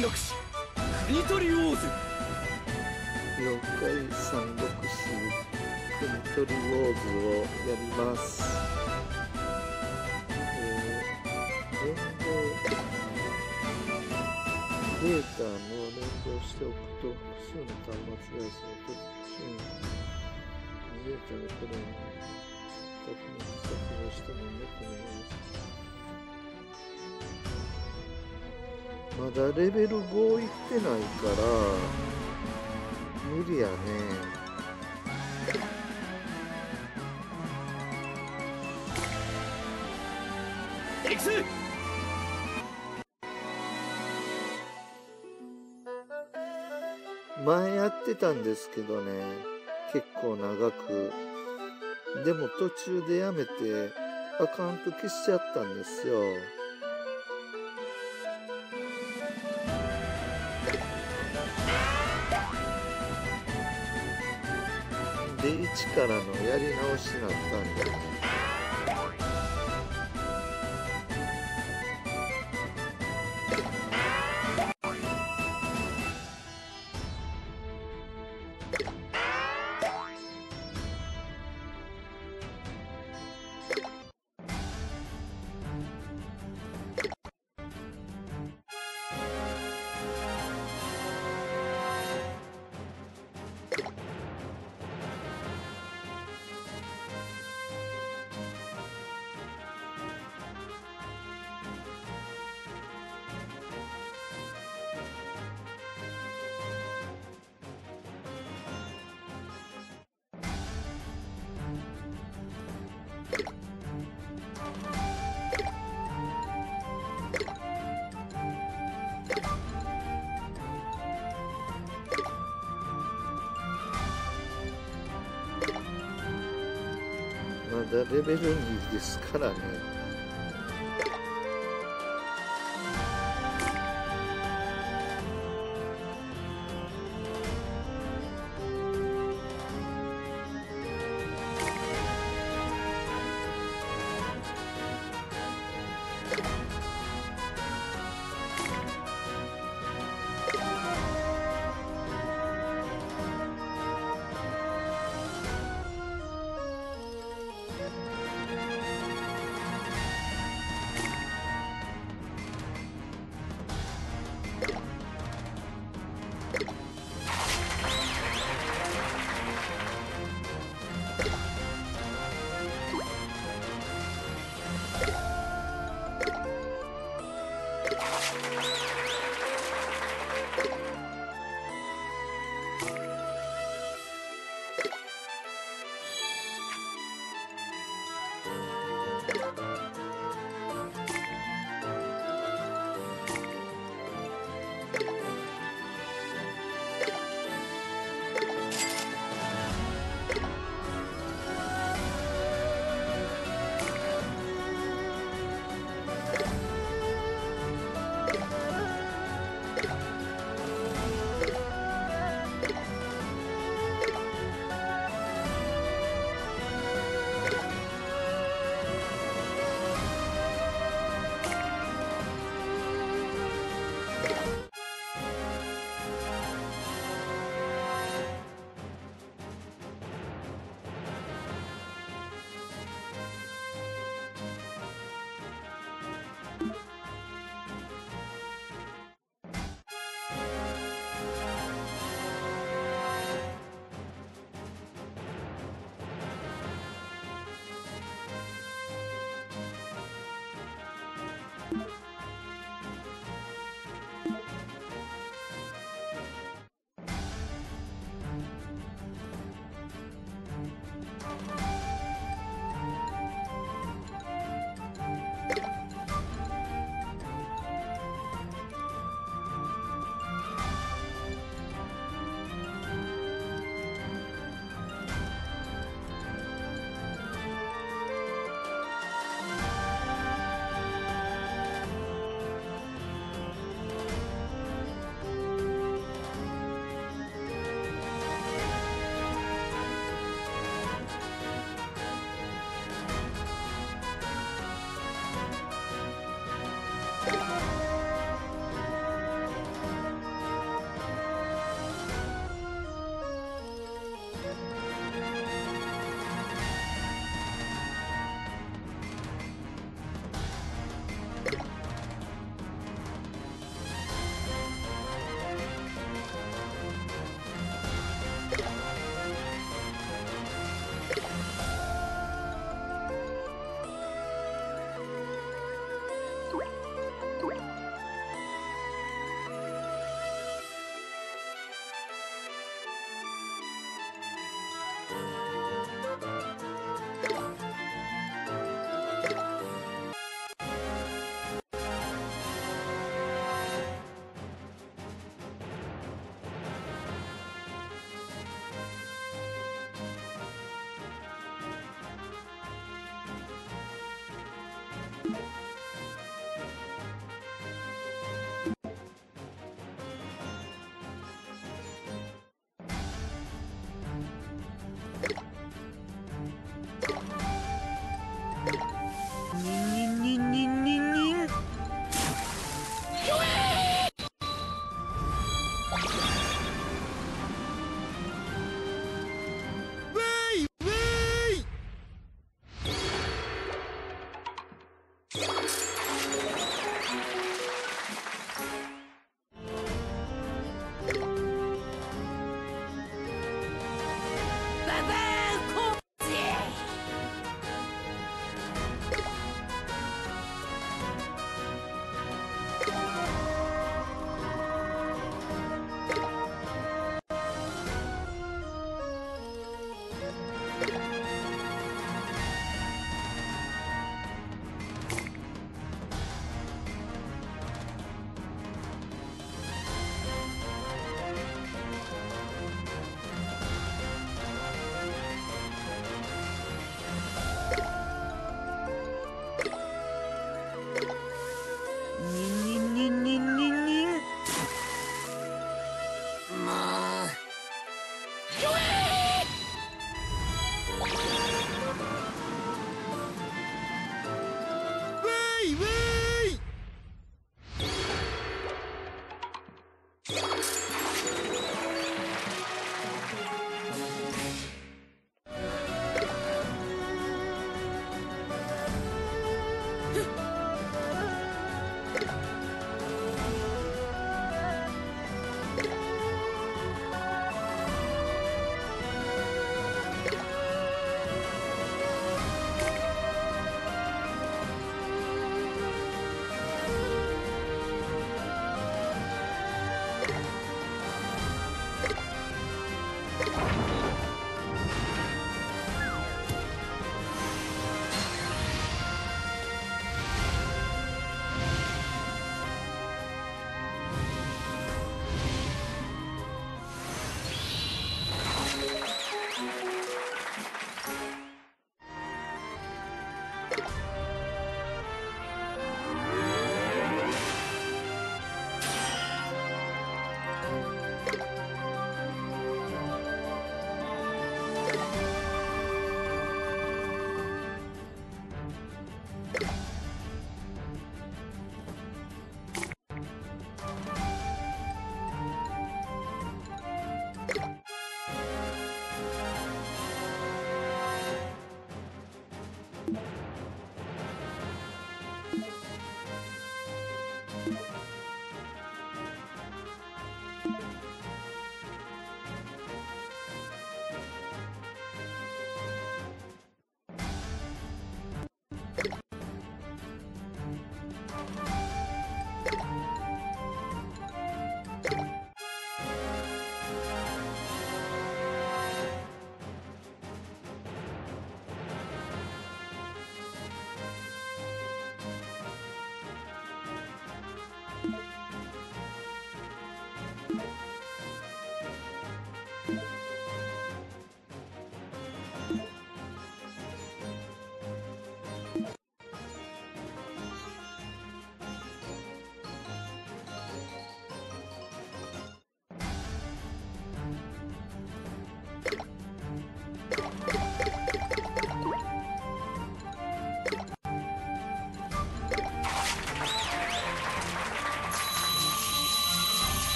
三国志クリトリオーズ妖怪三国志クニトリウォーズをやります。えー、連動データの連動しておくと複数の端末がその時、うん、データがこれを確認削除しても猫のます。まだレベル5いってないから無理やね。前やってたんですけどね結構長く。でも途中でやめてアカウント消しちゃったんですよ一からのやり直しになったんでレベル2ですからね。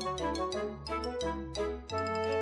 Thank you.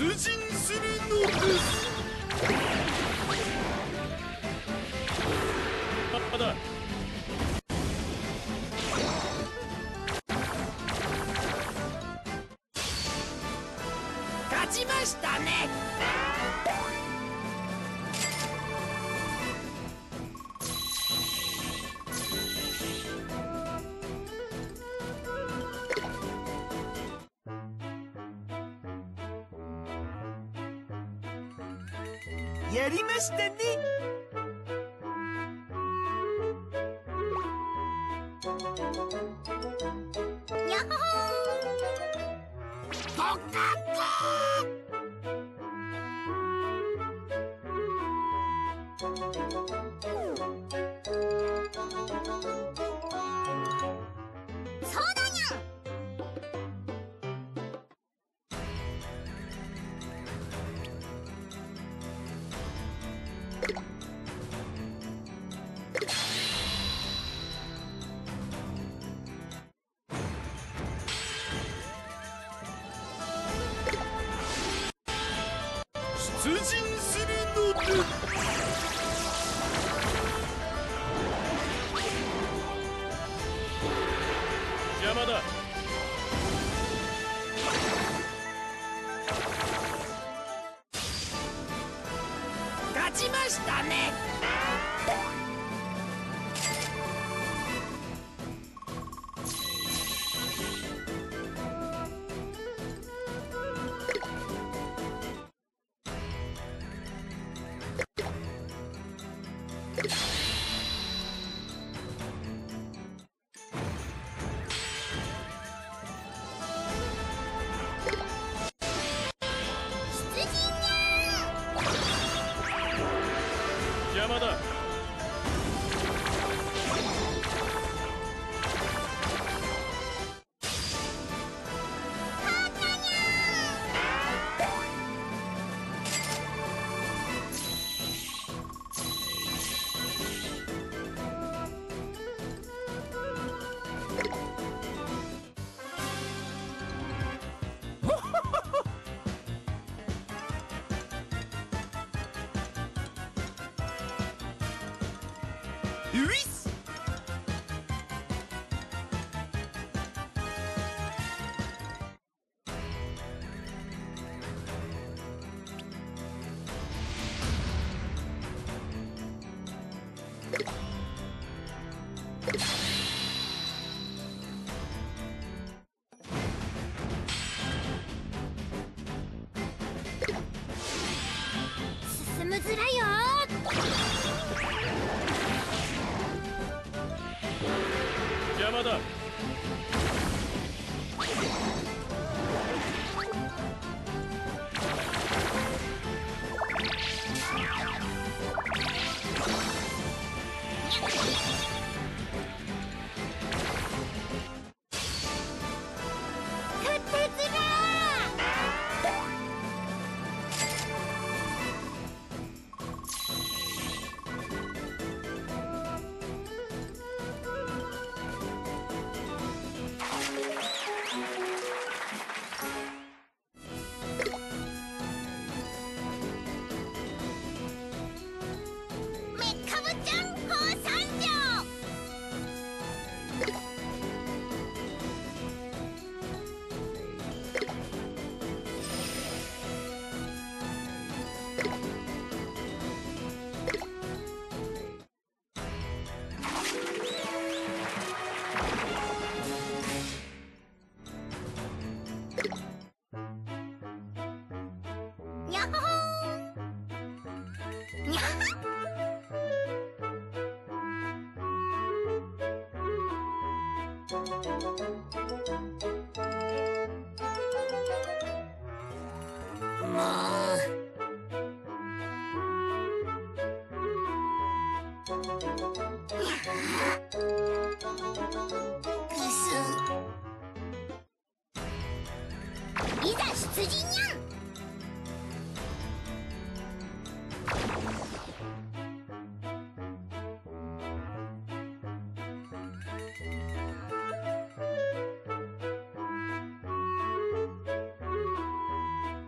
出陣するのです。やりましたね。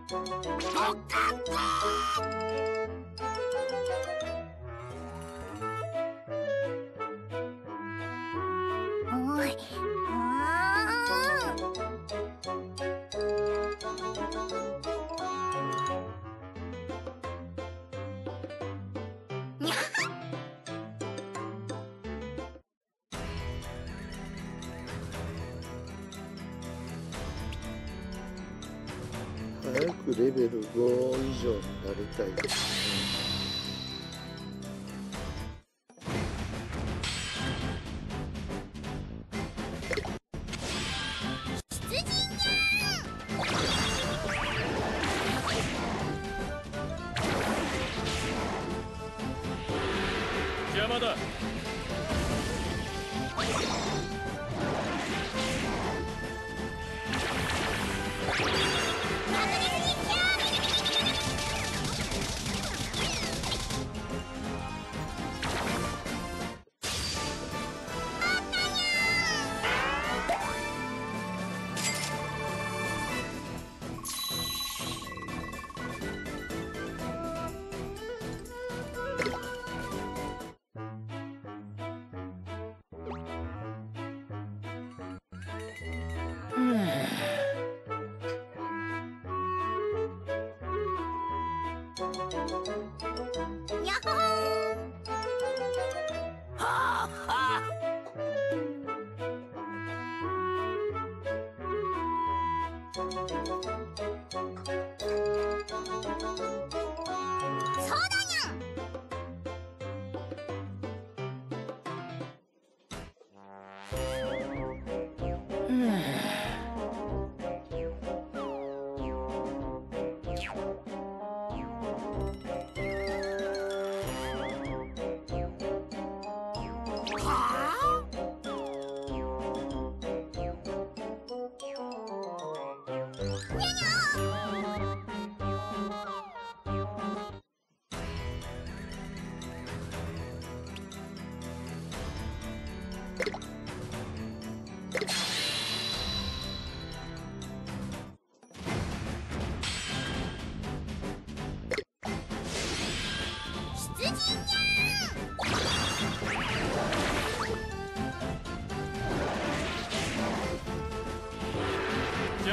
とかくレベル5以上になりたいです。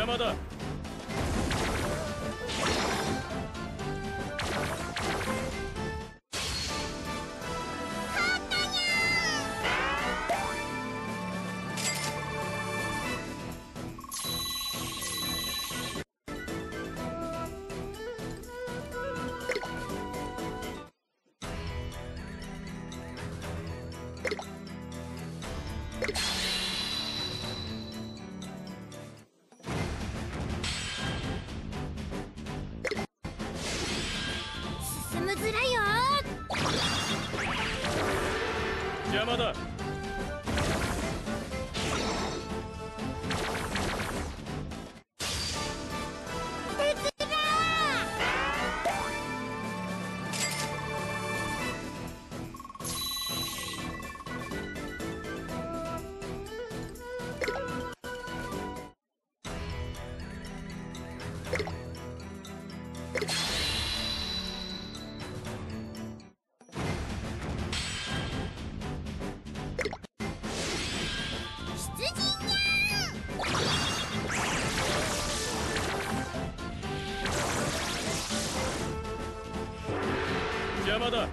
山だ Arabada.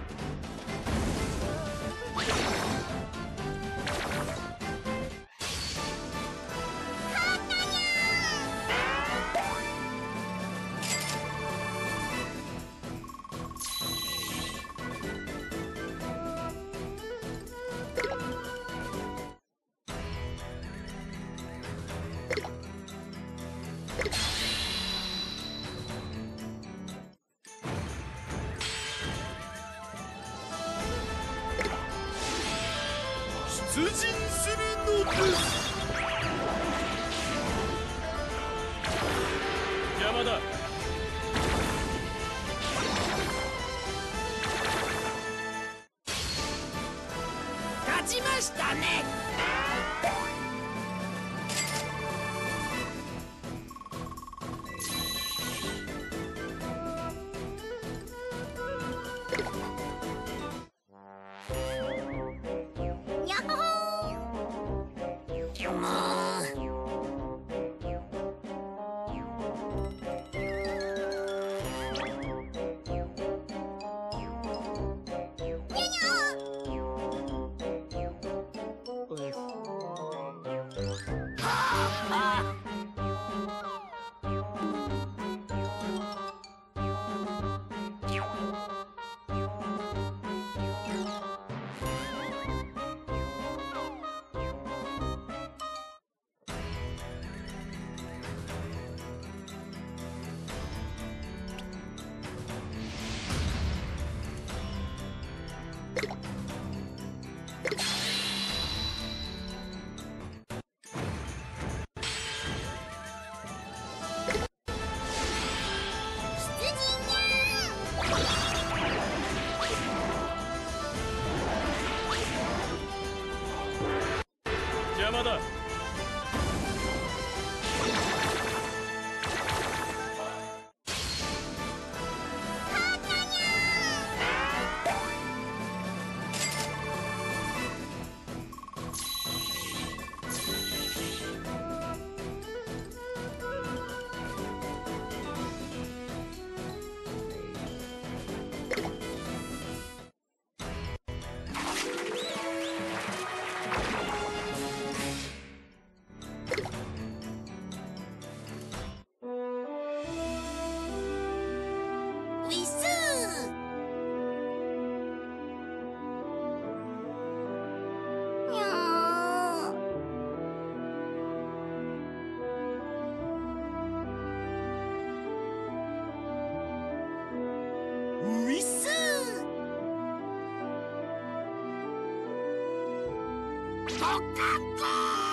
Look!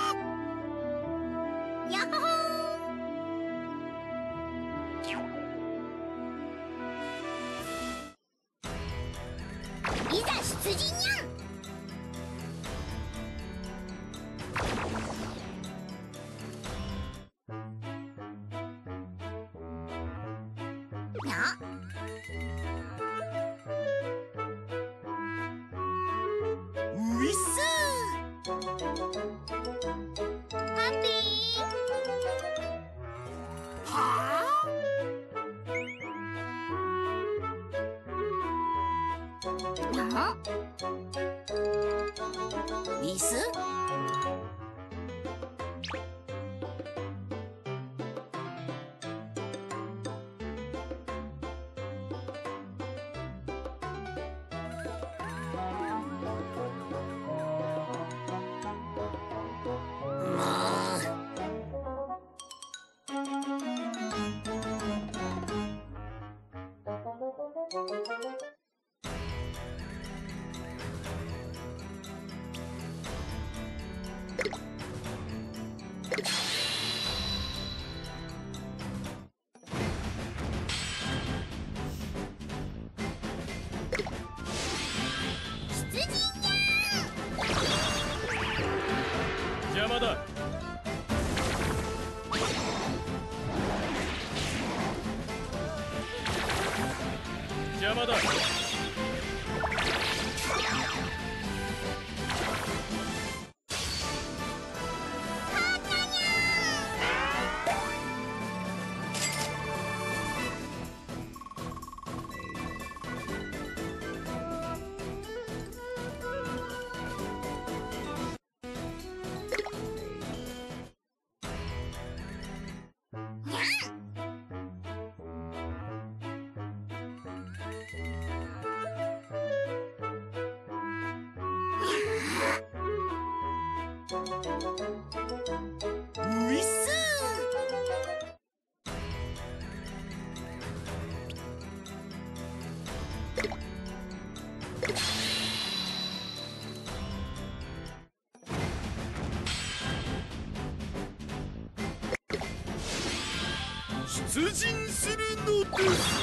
出陣するのです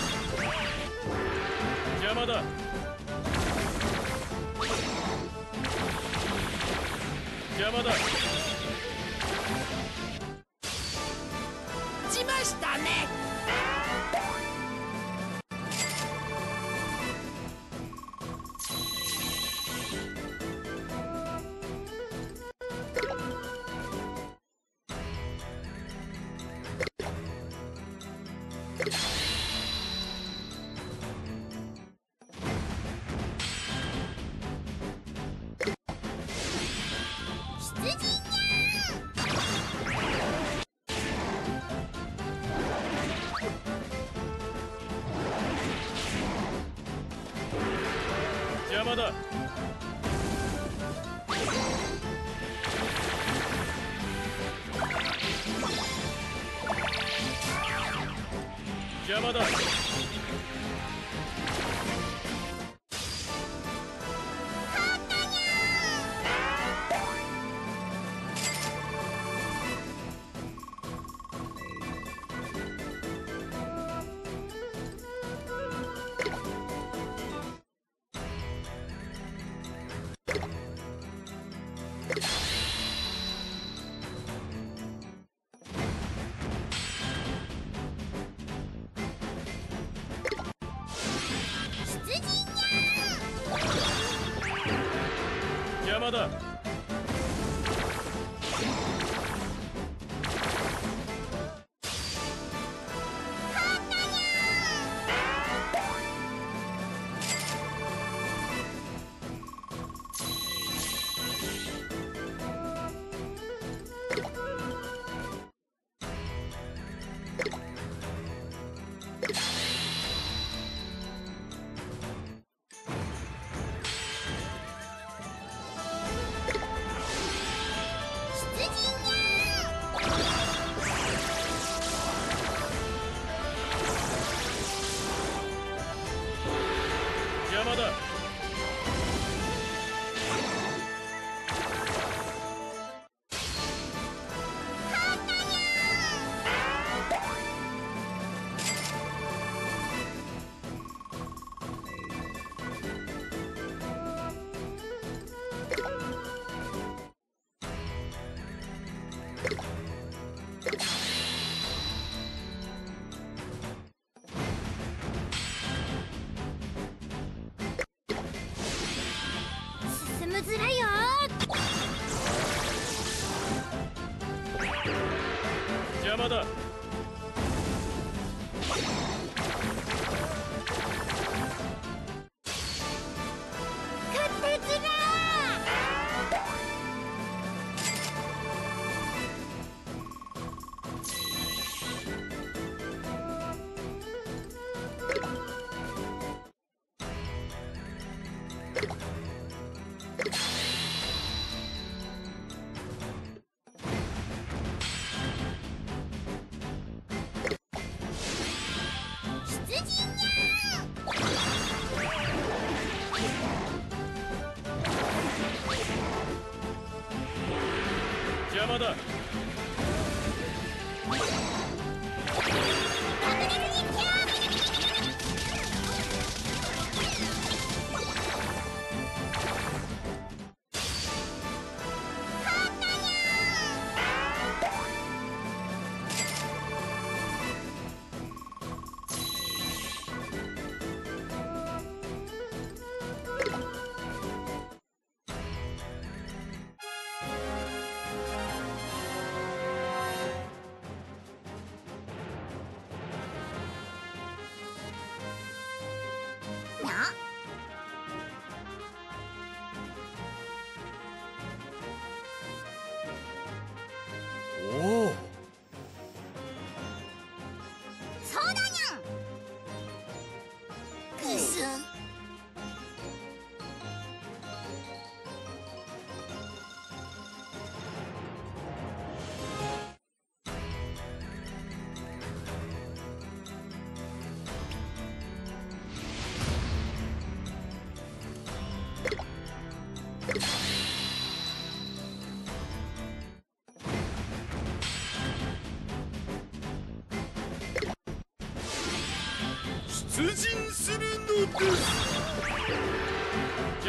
邪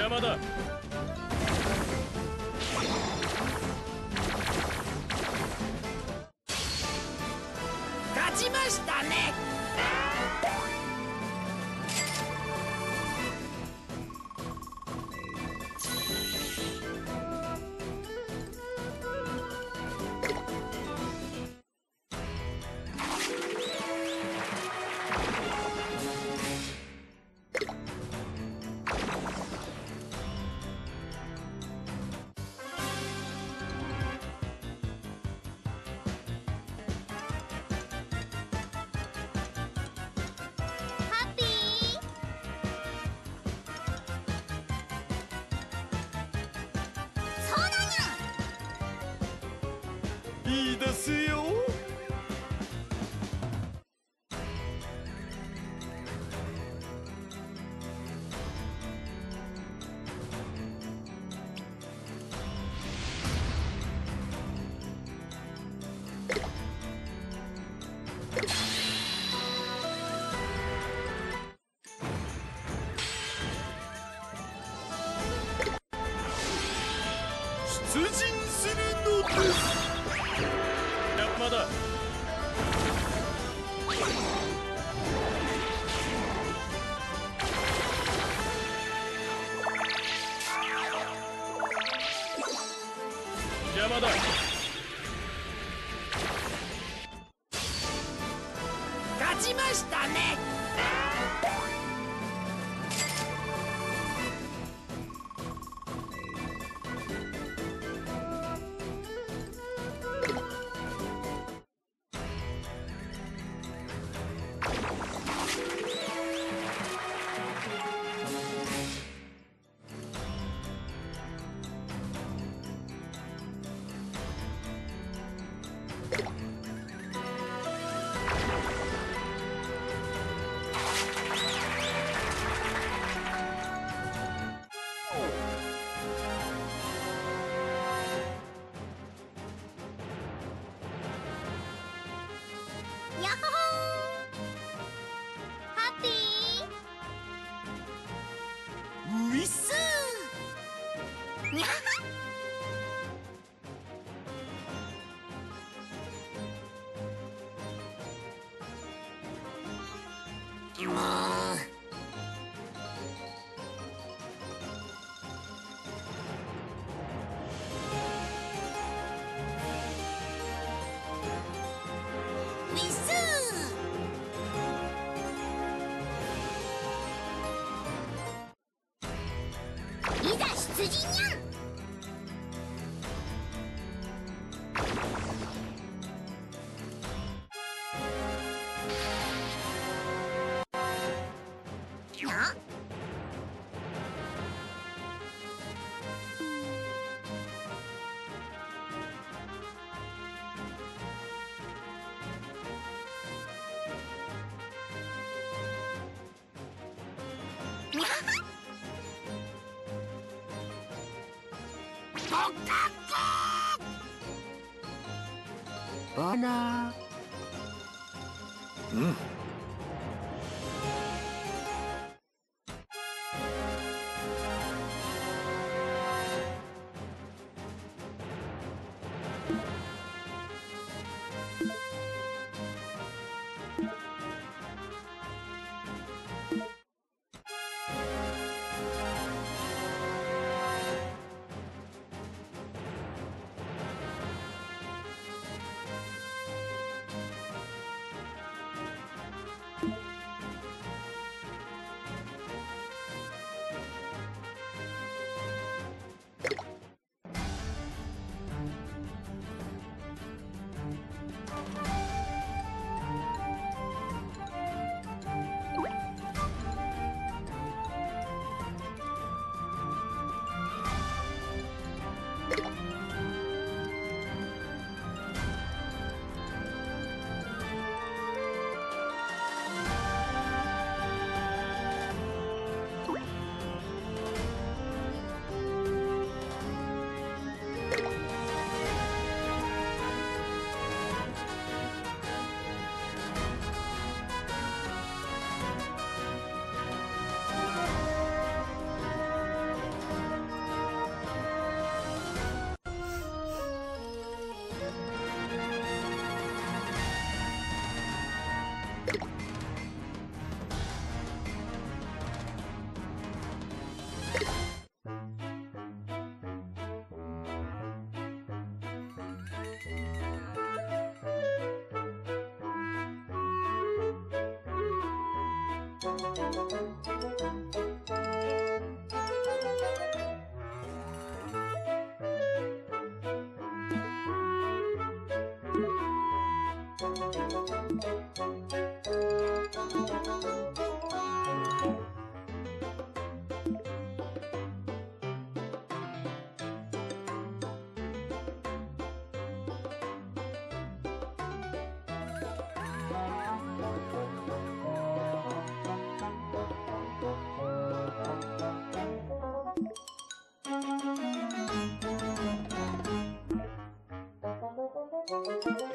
邪魔だ。邪魔だ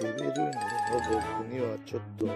レベル2の僕にはちょっと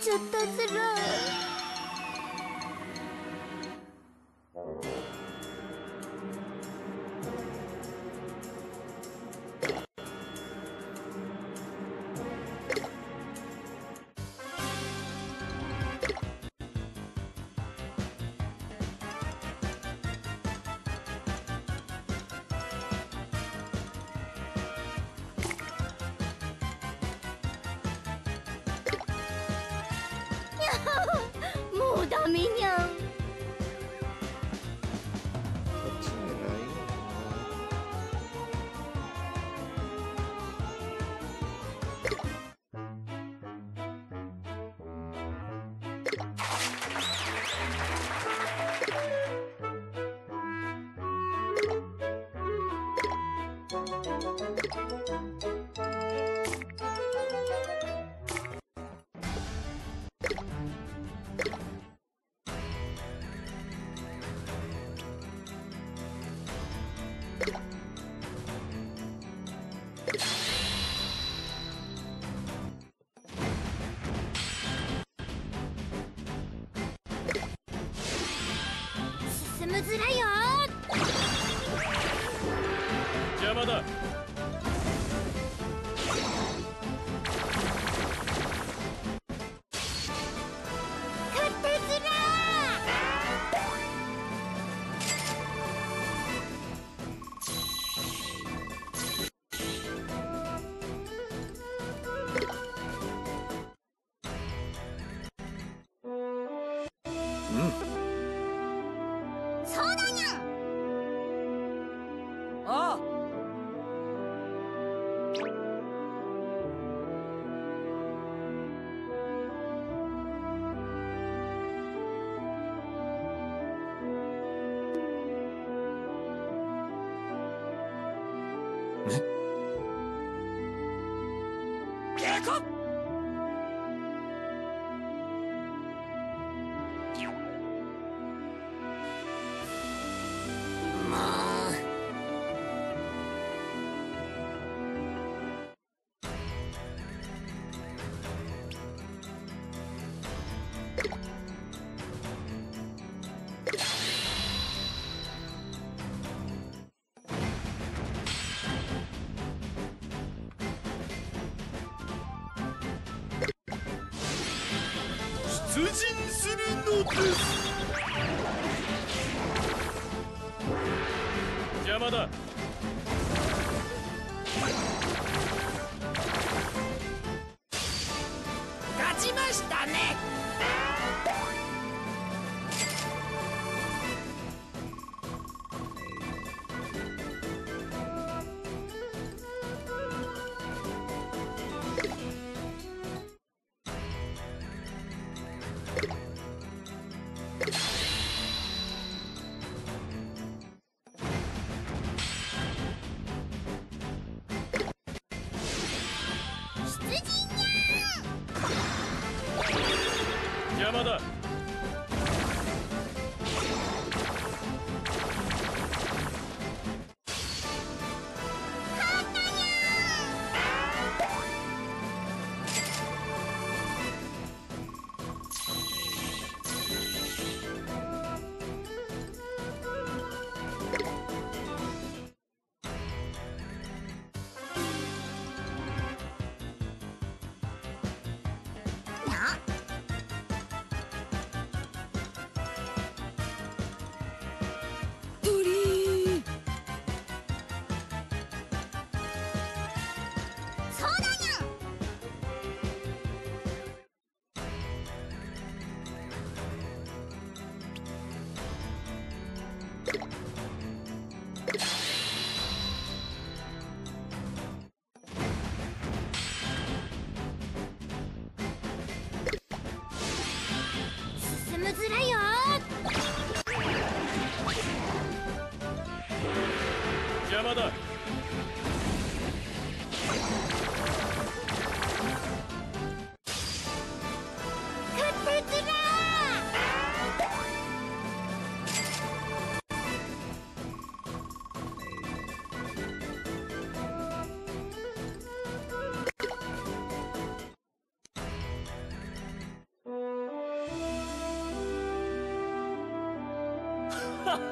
ちゃったずら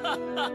哈 哈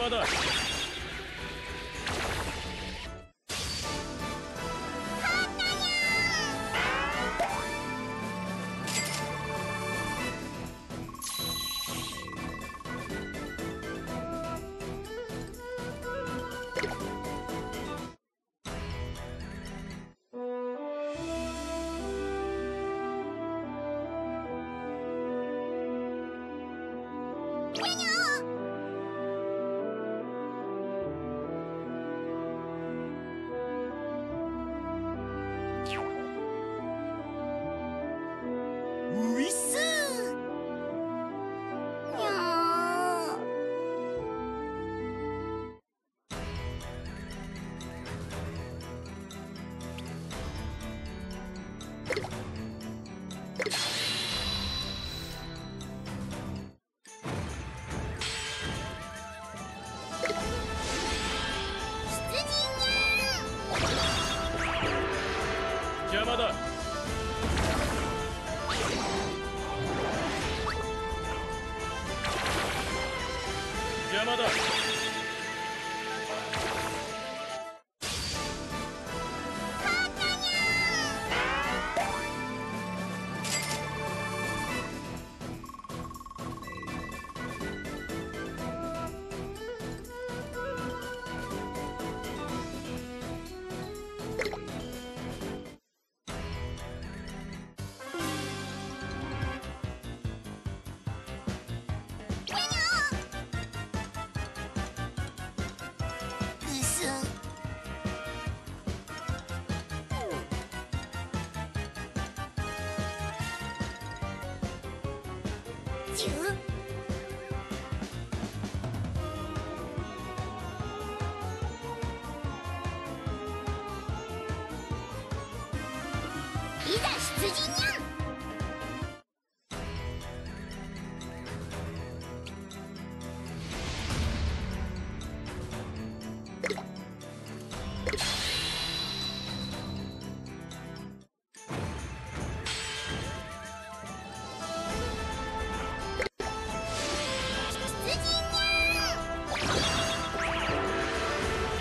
邪魔だ。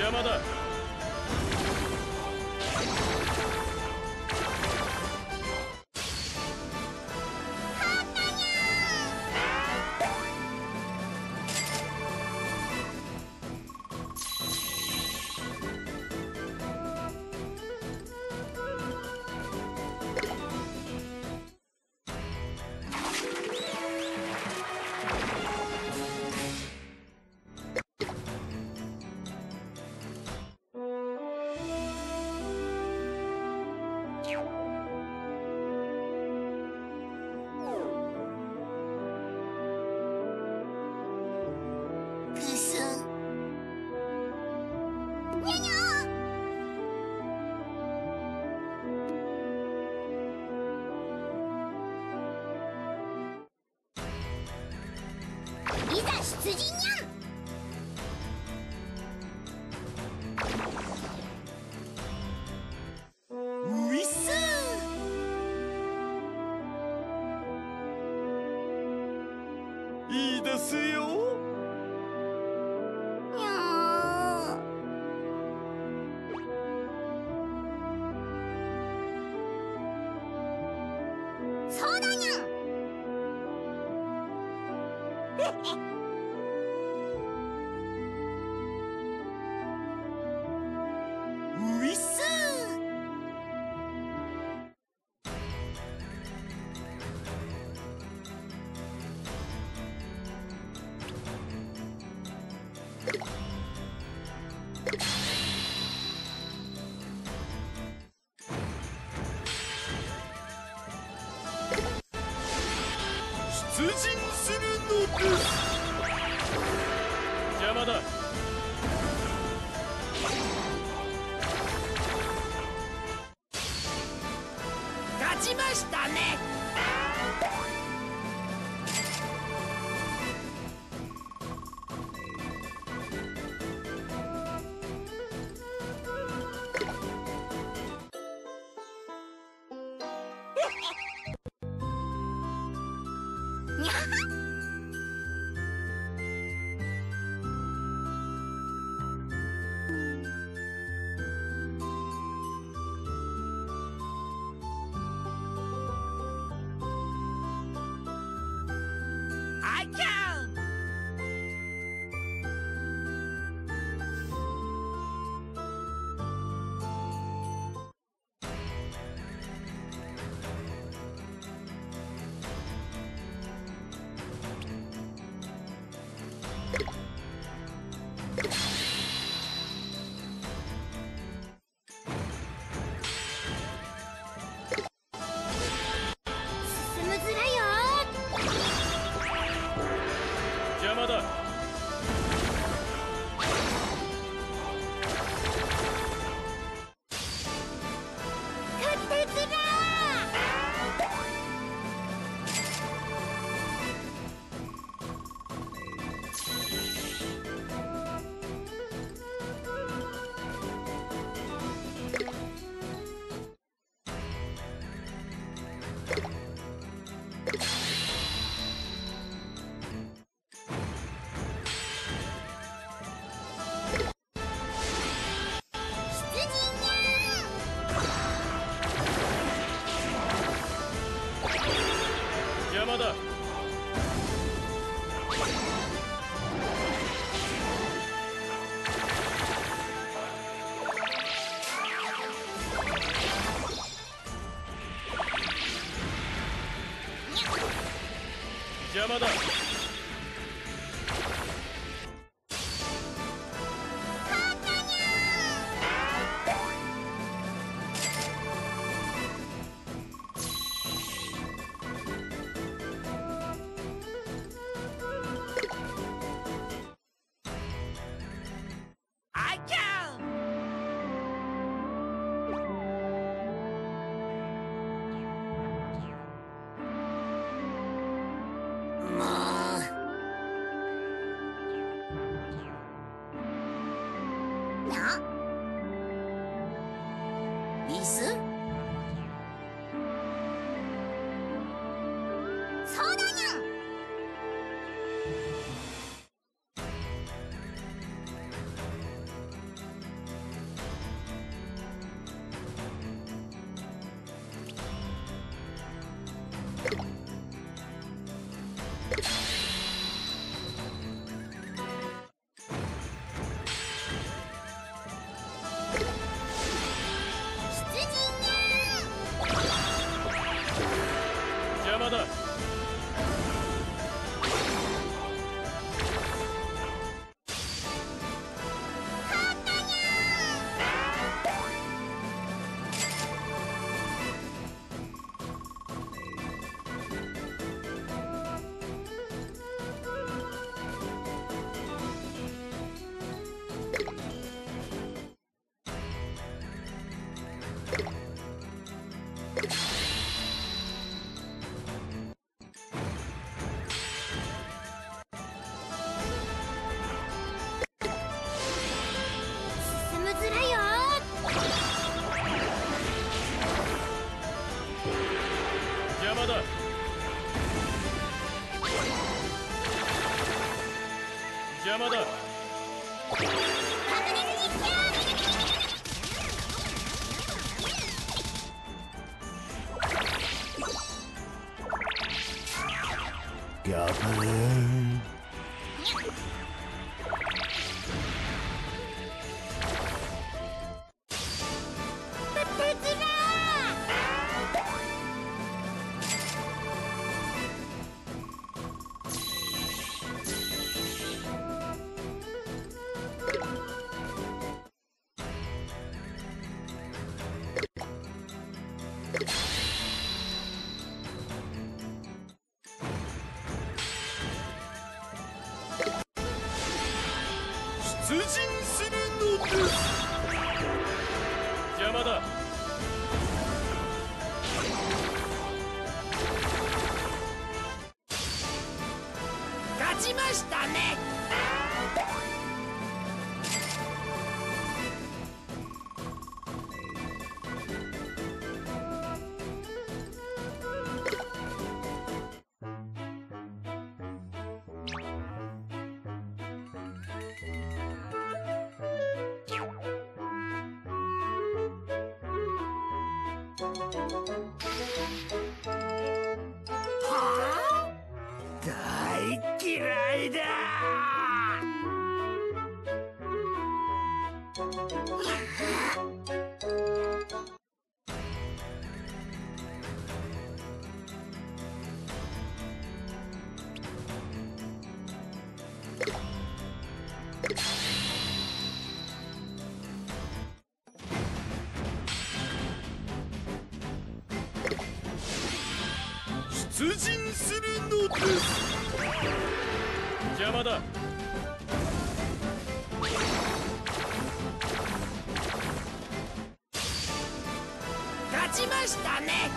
邪魔だ。说的するのです邪魔だ。勝ちましたね。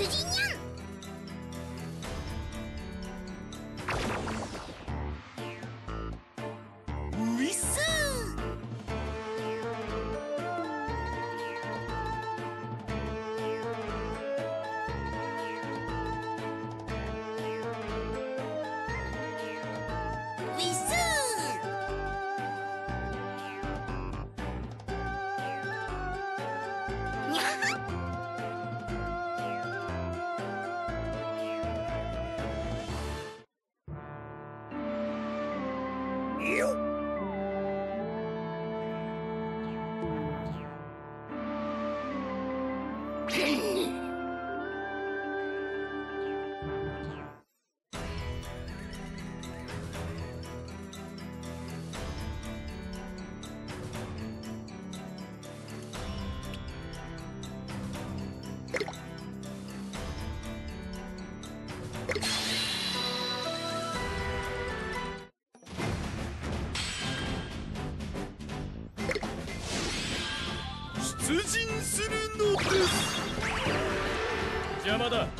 主人に。havada.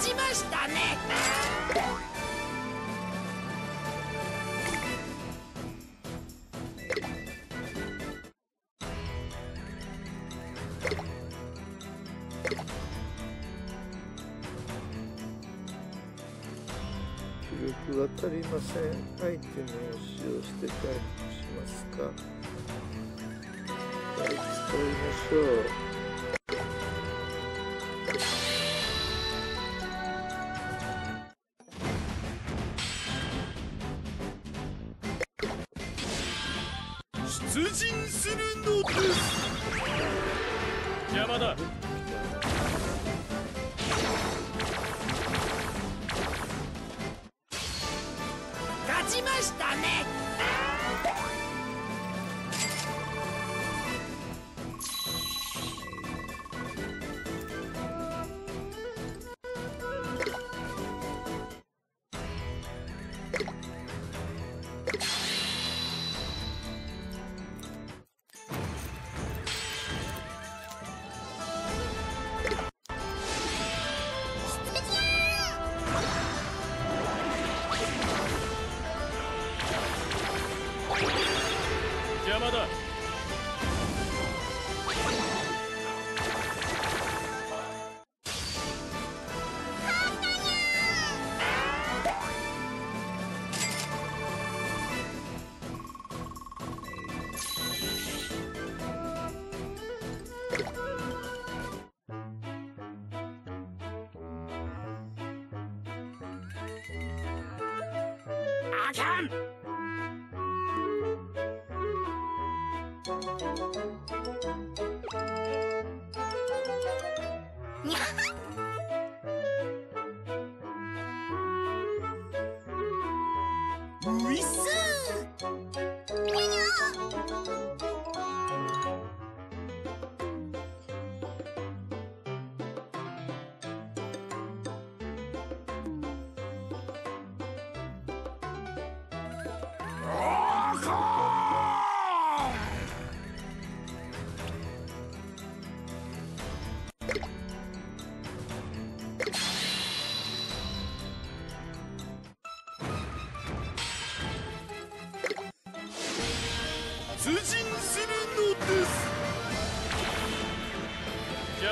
ちましたね。足りません。アイテムを使用して回復しますか。使いましょう。まだ。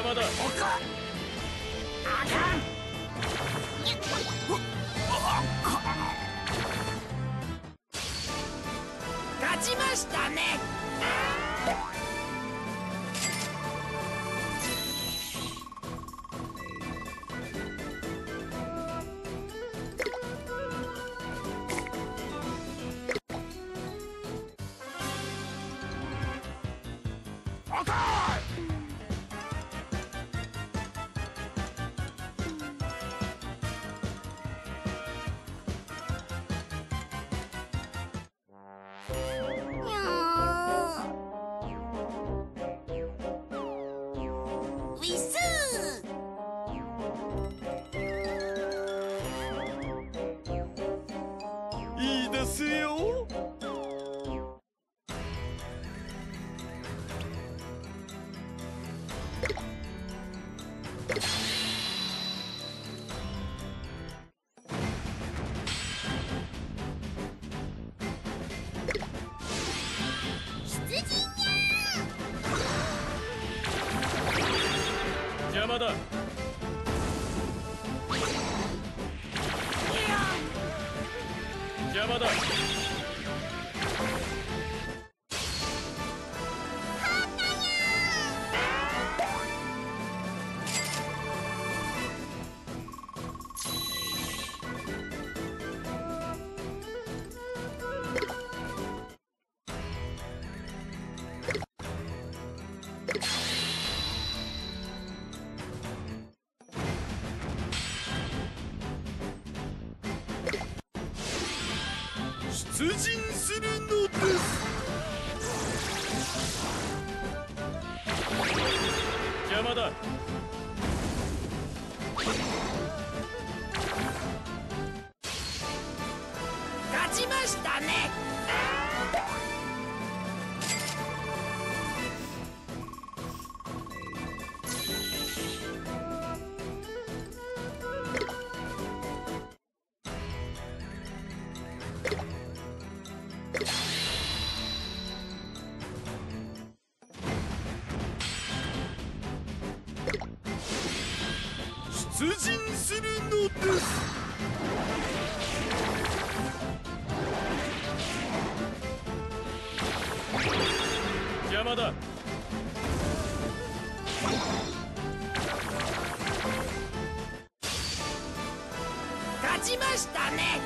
勝ちましたね。勝ちましたね。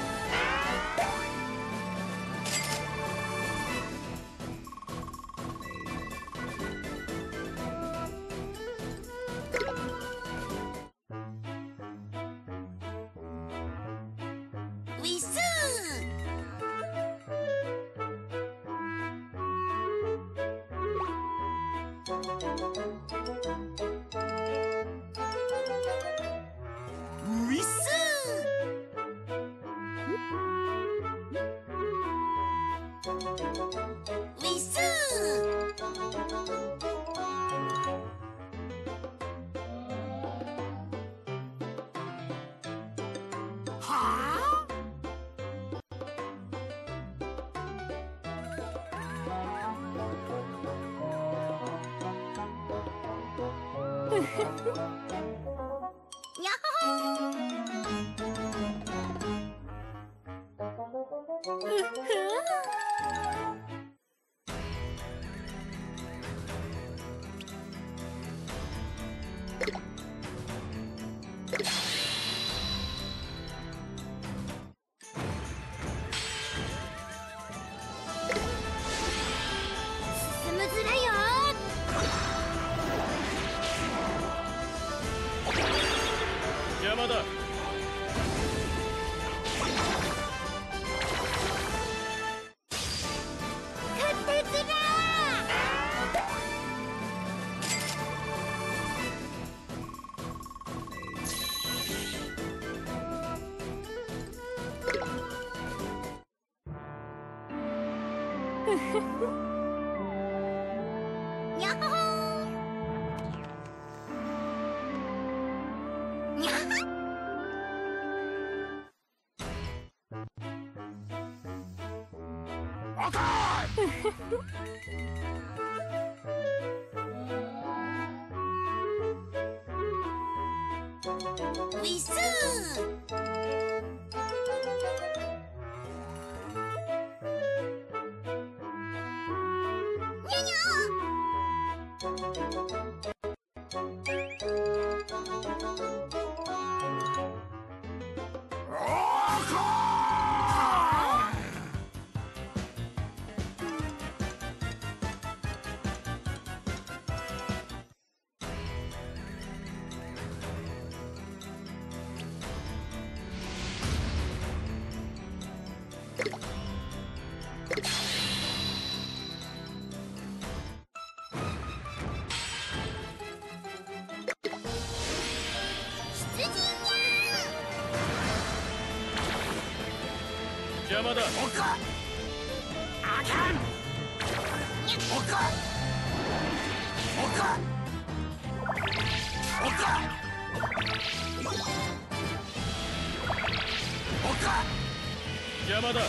邪魔だ。邪魔だ。